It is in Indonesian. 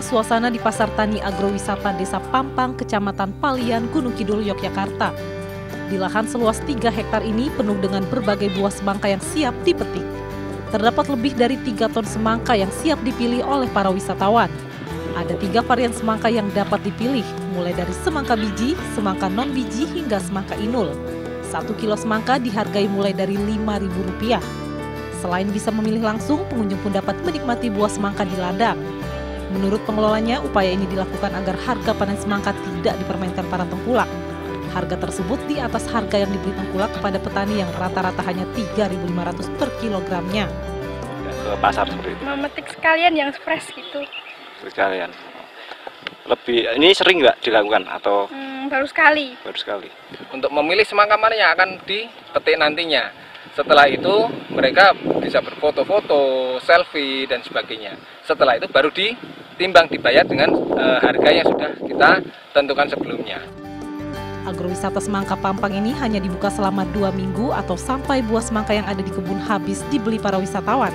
suasana di Pasar Tani Agrowisata Desa Pampang, Kecamatan Palian, Gunung Kidul, Yogyakarta. Di lahan seluas 3 hektar ini penuh dengan berbagai buah semangka yang siap dipetik. Terdapat lebih dari 3 ton semangka yang siap dipilih oleh para wisatawan. Ada tiga varian semangka yang dapat dipilih, mulai dari semangka biji, semangka non biji, hingga semangka inul. Satu kilo semangka dihargai mulai dari Rp5.000. Selain bisa memilih langsung, pengunjung pun dapat menikmati buah semangka di ladang. Menurut pengelolanya, upaya ini dilakukan agar harga panen semangka tidak dipermainkan para tengkulak. Harga tersebut di atas harga yang dibeli tengkulak kepada petani yang rata-rata hanya Rp3.500 per kilogramnya. ke pasar seperti itu memetik sekalian yang fresh gitu sekalian lebih ini sering nggak dilakukan atau hmm, baru sekali baru sekali untuk memilih semangka mana yang akan dipetik nantinya. Setelah itu mereka bisa berfoto-foto, selfie dan sebagainya. Setelah itu baru ditimbang dibayar dengan eh, harga yang sudah kita tentukan sebelumnya. Agrowisata Semangka Pampang ini hanya dibuka selama dua minggu atau sampai buah semangka yang ada di kebun habis dibeli para wisatawan.